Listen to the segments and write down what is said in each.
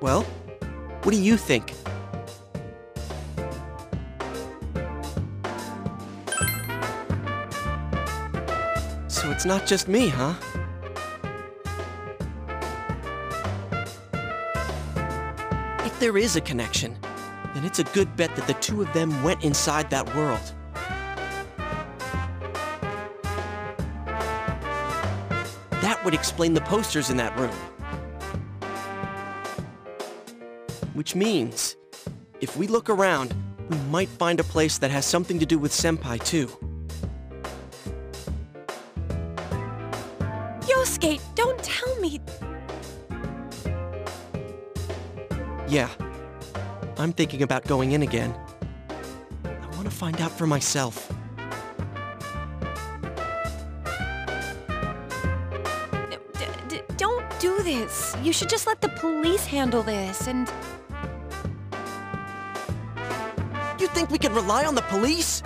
Well, what do you think? So it's not just me, huh? If there is a connection, then it's a good bet that the two of them went inside that world. That would explain the posters in that room. Which means, if we look around, we might find a place that has something to do with Senpai too. Yosuke, don't tell me. Yeah, I'm thinking about going in again. I want to find out for myself. D- don't do this. You should just let the police handle this and. Think we can rely on the police?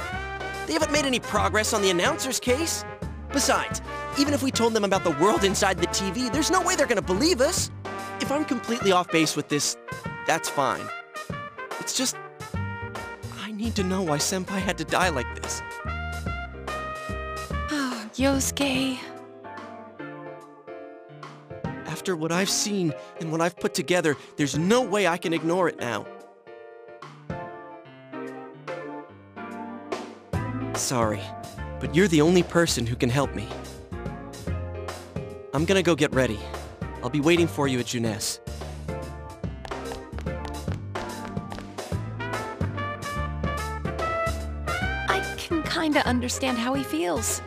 They haven't made any progress on the announcer's case. Besides, even if we told them about the world inside the TV, there's no way they're gonna believe us. If I'm completely off base with this, that's fine. It's just... I need to know why Senpai had to die like this. Oh, Yosuke. After what I've seen and what I've put together, there's no way I can ignore it now. Sorry, but you're the only person who can help me. I'm gonna go get ready. I'll be waiting for you at Junes. I can kinda understand how he feels.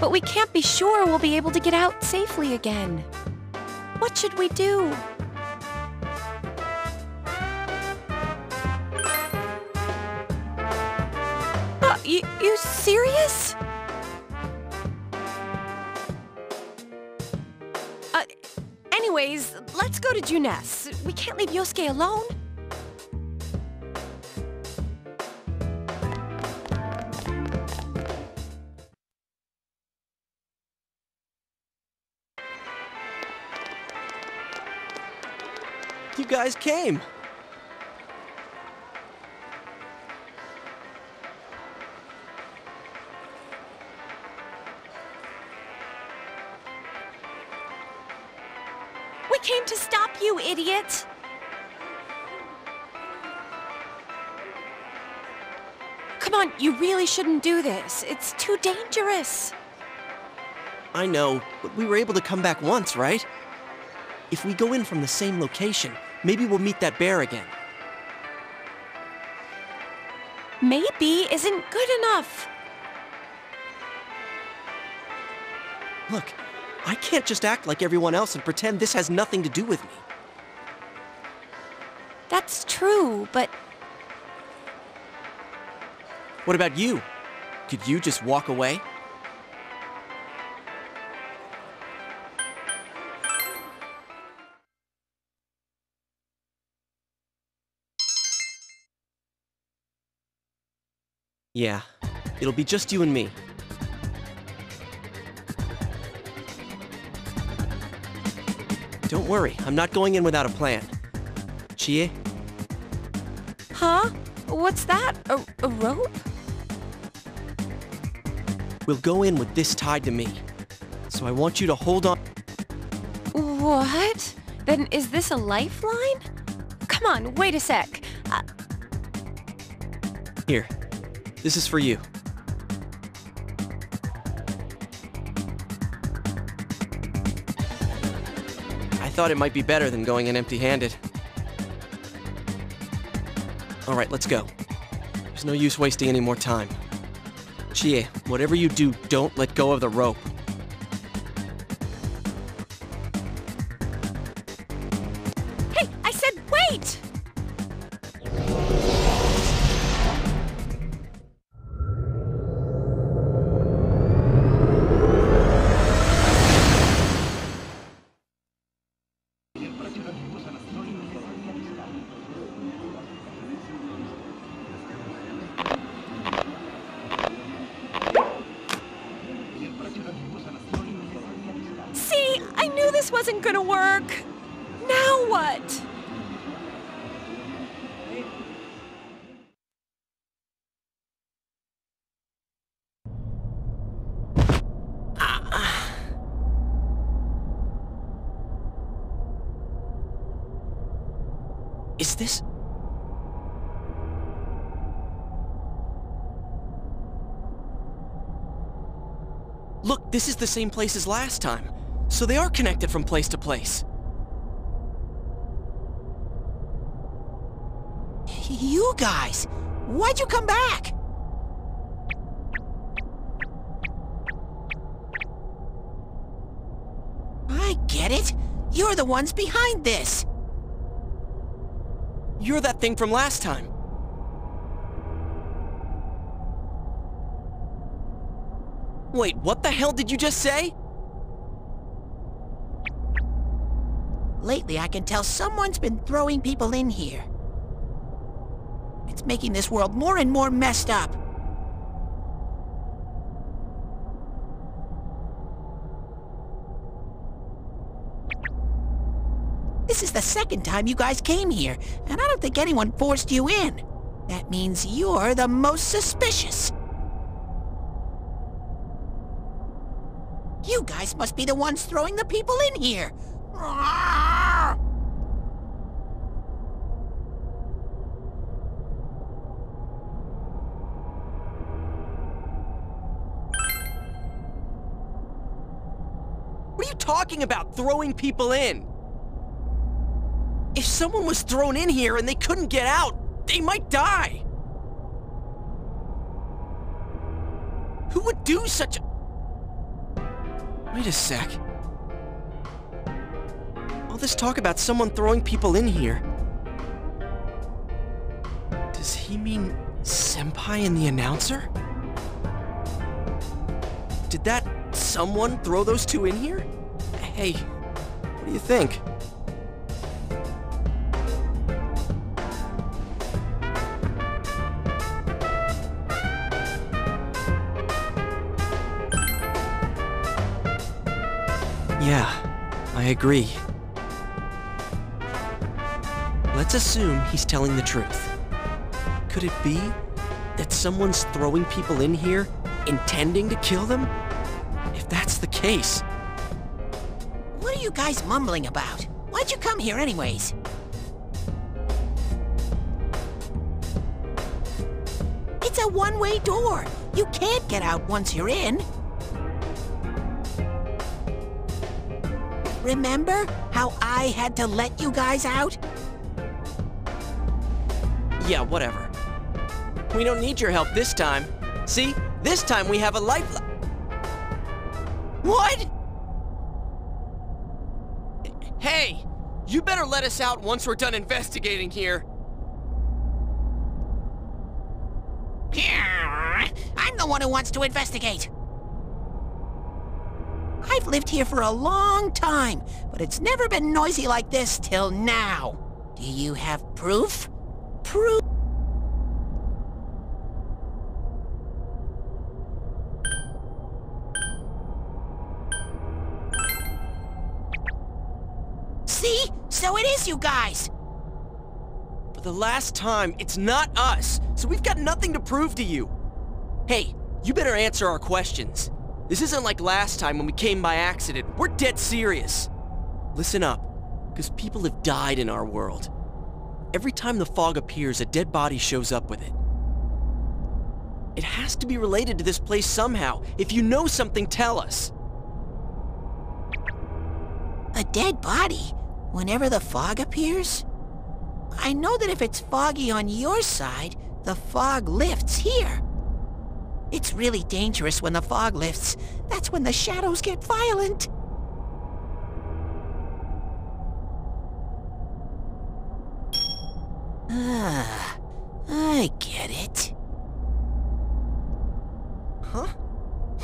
But we can't be sure we'll be able to get out safely again. What should we do? You, you serious? Uh, anyways, let's go to Junes. We can't leave Yosuke alone. You guys came! Come on, you really shouldn't do this. It's too dangerous. I know, but we were able to come back once, right? If we go in from the same location, maybe we'll meet that bear again. Maybe isn't good enough. Look, I can't just act like everyone else and pretend this has nothing to do with me. That's true, but What about you? Could you just walk away? Yeah, it'll be just you and me. Don't worry, I'm not going in without a plan. Chie, huh? What's that? A, a rope? We'll go in with this tied to me. So I want you to hold on. What? Then is this a lifeline? Come on, wait a sec. Uh, Here, this is for you. I thought it might be better than going in empty-handed. All right, let's go. There's no use wasting any more time. Chie, whatever you do, don't let go of the rope. Work. Now Now what? Is this... Look, this is the same place as last time. So they are connected from place to place. You guys, why'd you come back? I get it. You're the ones behind this. You're that thing from last time. Wait, what the hell did you just say? Lately, I can tell someone's been throwing people in here. It's making this world more and more messed up. This is the second time you guys came here, and I don't think anyone forced you in. That means you're the most suspicious. You guys must be the ones throwing the people in here. Talking about, throwing people in? If someone was thrown in here and they couldn't get out, they might die. Who would do such a... Wait a sec. All this talk about someone throwing people in here. Does he mean Senpai and the announcer? Did that someone throw those two in here? Hey, what do you think? Yeah, I agree. Let's assume he's telling the truth. Could it be that someone's throwing people in here intending to kill them? If that's the case, you guys mumbling about? Why'd you come here anyways? It's a one-way door. You can't get out once you're in. Remember how I had to let you guys out? yeah, whatever. We don't need your help this time. See? This time we have a life... What? Hey! You better let us out once we're done investigating here. I'm the one who wants to investigate. I've lived here for a long time, but it's never been noisy like this till now. Do you have proof? Proof? See? So it is you guys! For the last time, it's not us, so we've got nothing to prove to you. Hey, you better answer our questions. This isn't like last time when we came by accident. We're dead serious. Listen up, because people have died in our world. Every time the fog appears, a dead body shows up with it. It has to be related to this place somehow. If you know something, tell us. A dead body? Whenever the fog appears? I know that if it's foggy on your side, the fog lifts here. It's really dangerous when the fog lifts. That's when the shadows get violent. Ah, I get it. Huh?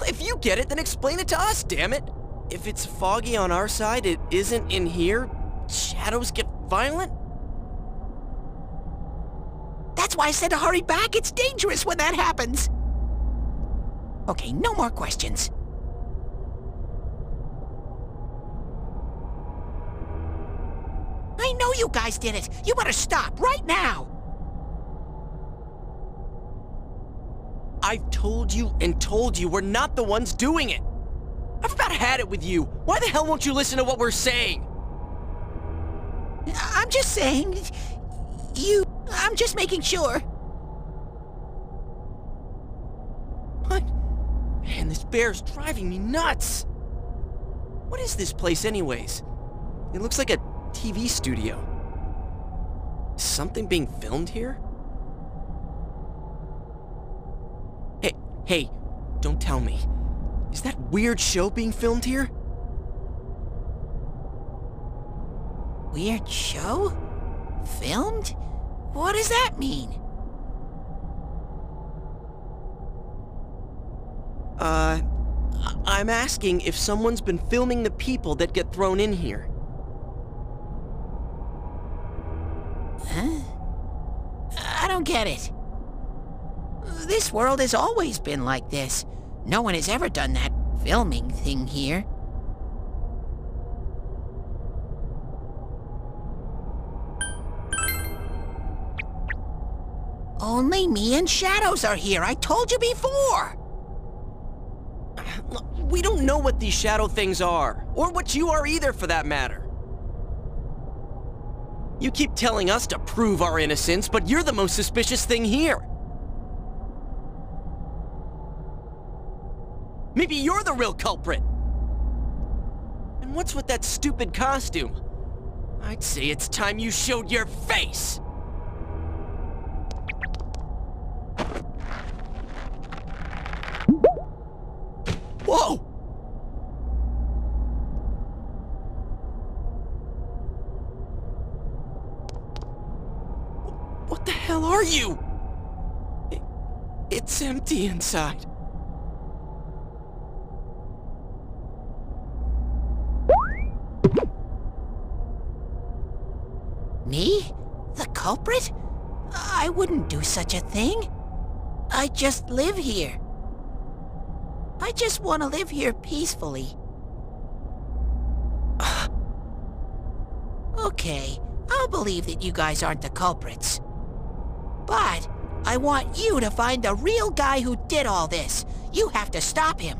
If you get it, then explain it to us, damn it! If it's foggy on our side, it isn't in here, shadows get violent? That's why I said to hurry back. It's dangerous when that happens. Okay, no more questions. I know you guys did it. You better stop right now. I've told you and told you we're not the ones doing it. I've about had it with you. Why the hell won't you listen to what we're saying? Just saying... You... I'm just making sure. What? Man, this bear's driving me nuts. What is this place anyways? It looks like a TV studio. Is something being filmed here? Hey, hey, don't tell me. Is that weird show being filmed here? Weird show? Filmed? What does that mean? Uh, I'm asking if someone's been filming the people that get thrown in here. Huh? I don't get it. This world has always been like this. No one has ever done that filming thing here. Only me and Shadows are here. I told you before. We don't know what these shadow things are, or what you are either for that matter. You keep telling us to prove our innocence, but you're the most suspicious thing here. Maybe you're the real culprit. And what's with that stupid costume? I'd say it's time you showed your face! Whoa! What the hell are you? I- It's empty inside. Me? The culprit? I wouldn't do such a thing. I just live here. I just want to live here peacefully. okay, I'll believe that you guys aren't the culprits. But I want you to find the real guy who did all this. You have to stop him.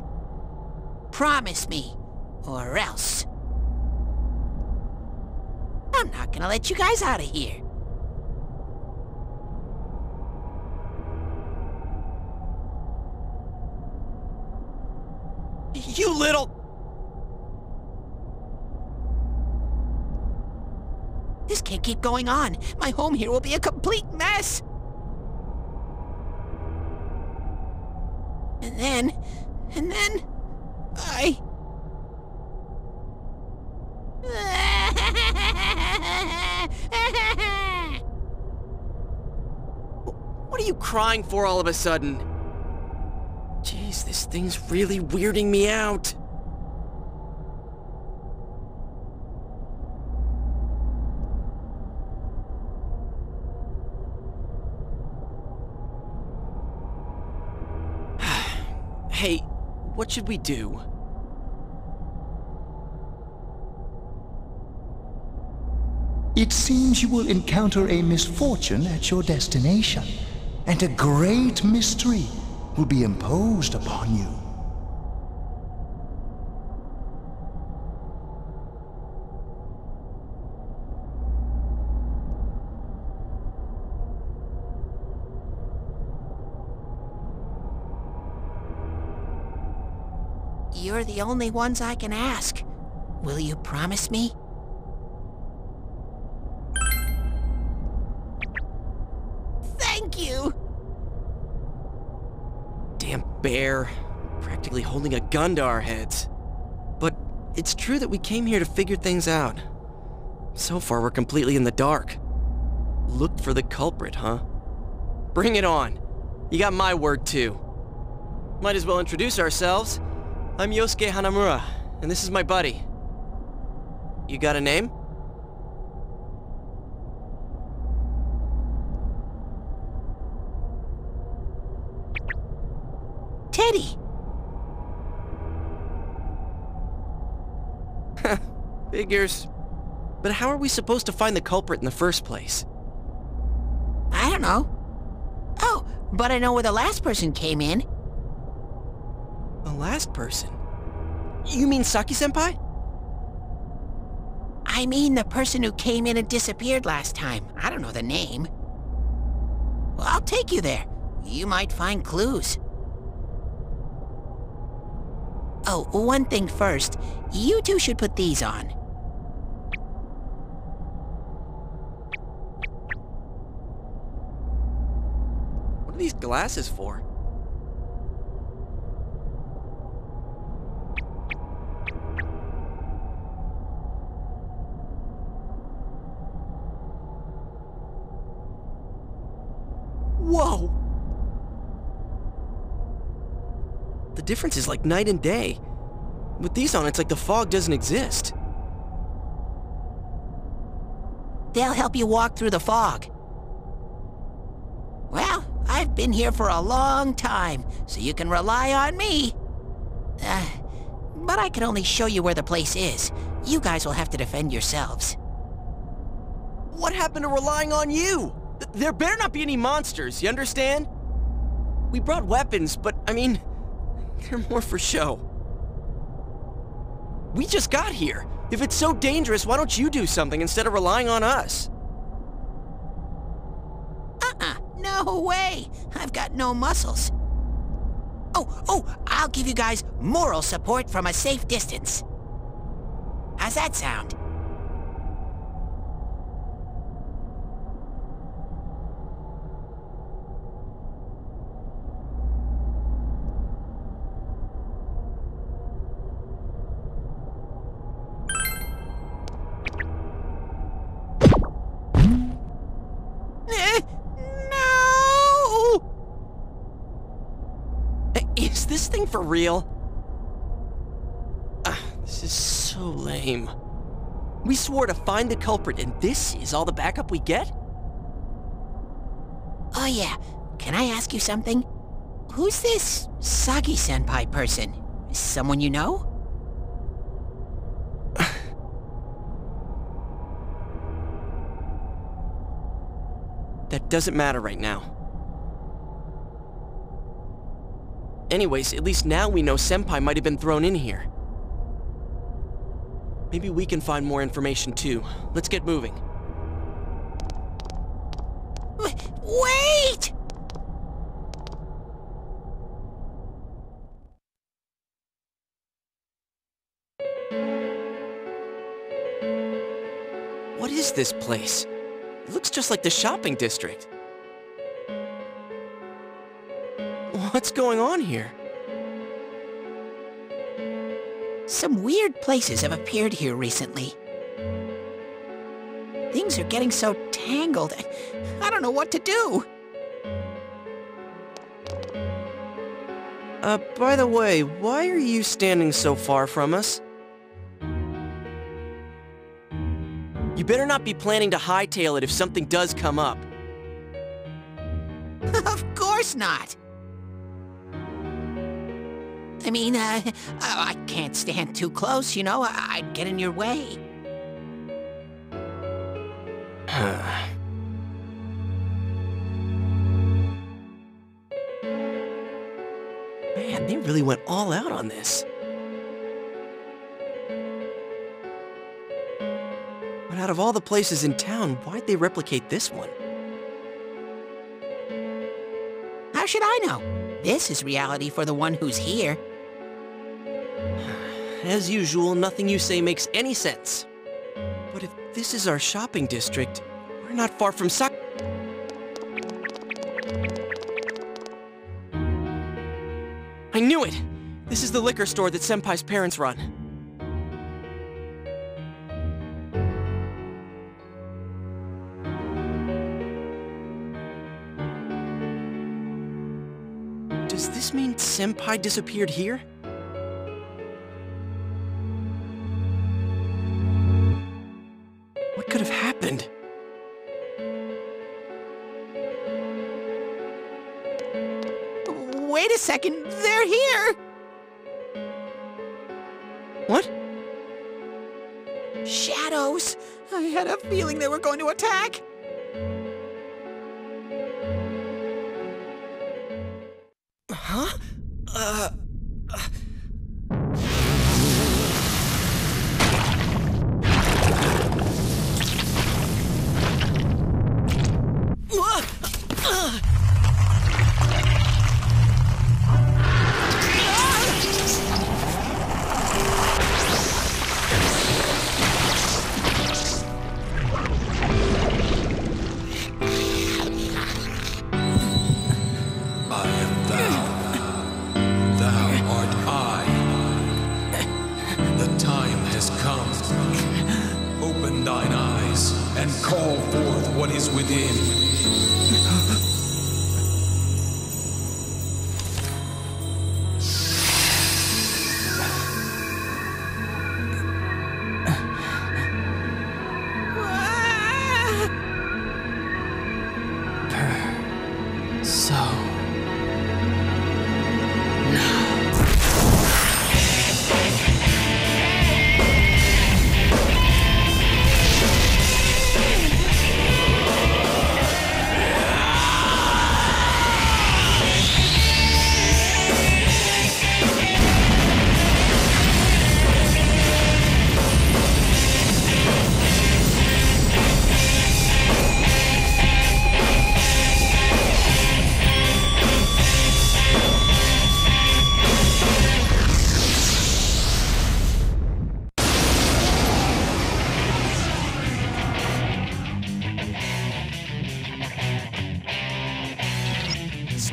Promise me, or else. I'm not gonna let you guys out of here. You little... This can't keep going on. My home here will be a complete mess. And then... And then... I... What are you crying for all of a sudden? Thing's really weirding me out. hey, what should we do? It seems you will encounter a misfortune at your destination, and a great mystery will be imposed upon you. You're the only ones I can ask. Will you promise me? Bear. Practically holding a gun to our heads. But it's true that we came here to figure things out. So far, we're completely in the dark. Look for the culprit, huh? Bring it on. You got my word, too. Might as well introduce ourselves. I'm Yosuke Hanamura, and this is my buddy. You got a name? Figures. But how are we supposed to find the culprit in the first place? I don't know. Oh, but I know where the last person came in. The last person? You mean Saki-senpai? I mean the person who came in and disappeared last time. I don't know the name. Well, I'll take you there. You might find clues. Oh, one thing first. You two should put these on. What are these glasses for? Whoa! The difference is like night and day. With these on, it's like the fog doesn't exist. They'll help you walk through the fog. I've been here for a long time, so you can rely on me. Uh, but I can only show you where the place is. You guys will have to defend yourselves. What happened to relying on you? Th- there better not be any monsters, you understand? We brought weapons, but I mean, they're more for show. We just got here. If it's so dangerous, why don't you do something instead of relying on us? No way. I've got no muscles. Oh, oh, I'll give you guys moral support from a safe distance. How's that sound? Eh, No! Uh, Is this thing for real? Ah, this is so lame. We swore to find the culprit, and this is all the backup we get? Oh yeah, can I ask you something? Who's this Saki-senpai person? Is someone you know? That doesn't matter right now. Anyways, at least now we know Senpai might have been thrown in here. Maybe we can find more information too. Let's get moving. W- Wait! What is this place? It looks just like the shopping district. What's going on here? Some weird places have appeared here recently. Things are getting so tangled. I don't know what to do. Uh, by the way, why are you standing so far from us? You better not be planning to hightail it if something does come up. of course not. I mean, uh, I I can't stand too close, you know? I'd get in your way. Man, they really went all out on this. But out of all the places in town, why'd they replicate this one? How should I know? This is reality for the one who's here. As usual, nothing you say makes any sense. But if this is our shopping district, we're not far from Sak- I knew it! This is the liquor store that Senpai's parents run. Does this mean Senpai disappeared here? Second, they're here! What? Shadows! I had a feeling they were going to attack!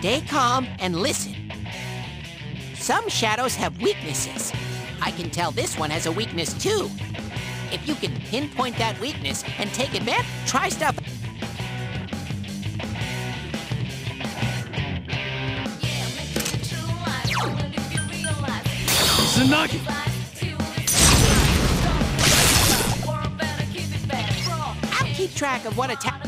Stay calm and listen. Some shadows have weaknesses. I can tell this one has a weakness too. If you can pinpoint that weakness and take advantage, try stuff. Tsunagi! I'll keep track of what attack.